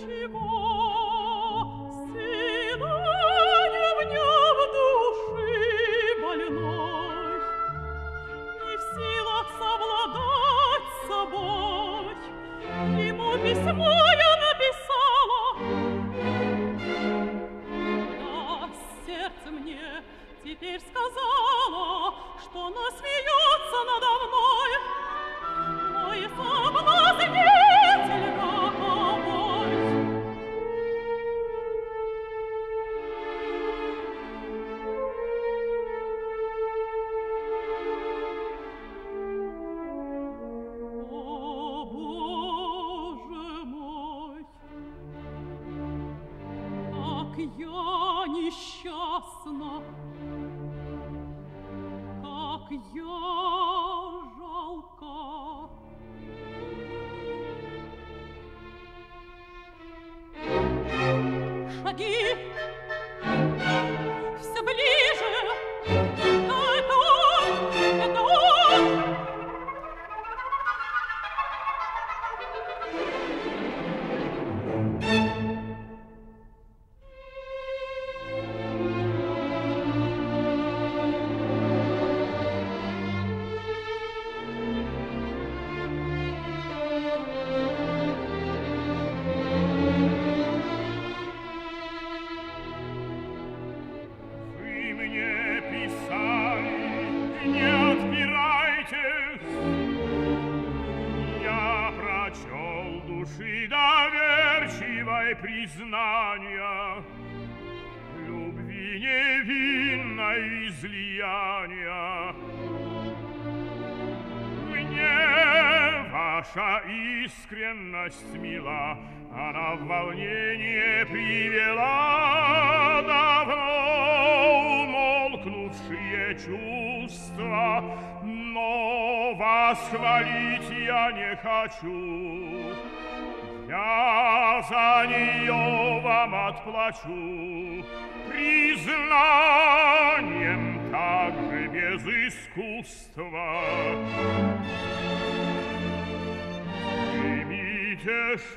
去过。ясно, как я жалко. Шаги! искренность мила, она в волнение привела давно умолкнувшие чувства, но восхвалить я не хочу. Я за нее вам отплачу признанием также без искусства. тешись,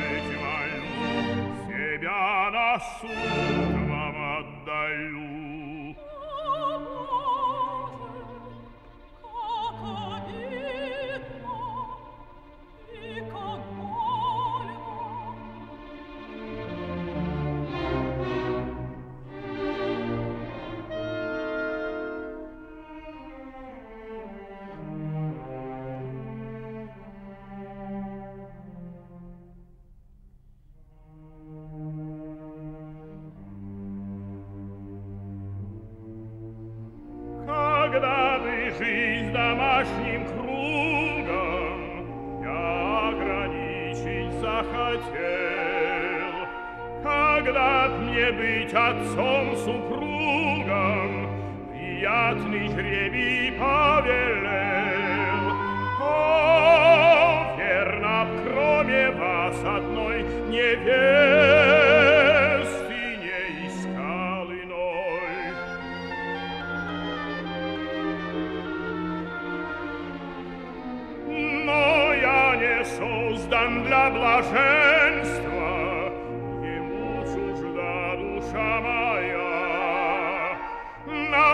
ведь мою, себя на суд когда-ты жизнь домашним кругом я ограничить захотел. Когда мне быть отцом-супругом, приятный жребий повелел. О, кроме вас одной не верил,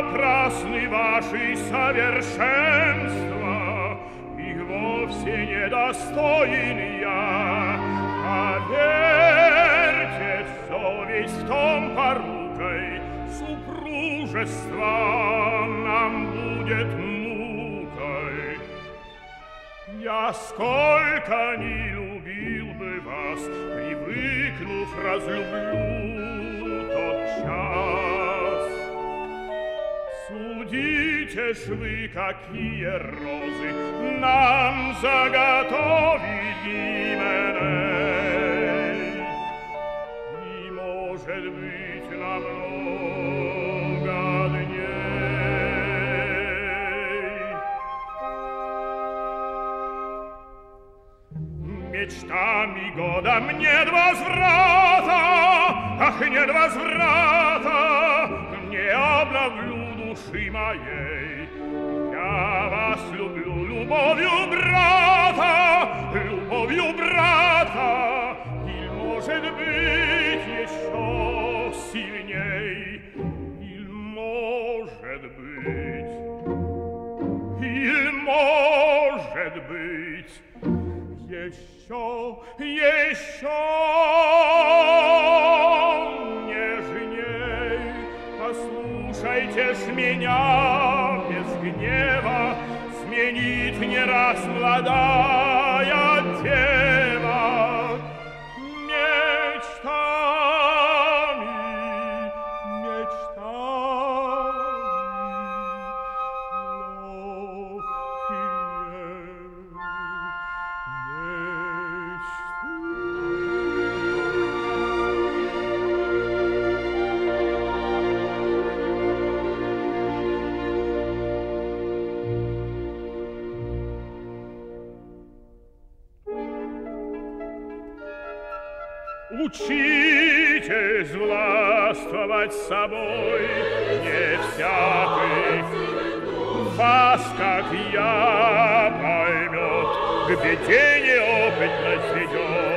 напрасны ваши совершенства, Их вовсе не достоин я. Поверьте, совесть том порукой Супружества нам будет мукой. Я сколько ни любил бы вас, Привыкнув, разлюблю тот час, Ходите ж вы, какие розы, Нам заготовили мене. И, может быть, на много дней. Мечтами года мне два возврата, Ах, два возврата, Не обновлю души моей. Я вас люблю любовью брата, любовью брата, и, может быть, еще сильней. Или, может быть, или, может быть, еще, еще... Послушайте ж меня без гнева Сменить не раз молодая Учитесь властвовать собой, не всякий вас, как я, поймет, к беде неопытность ведет.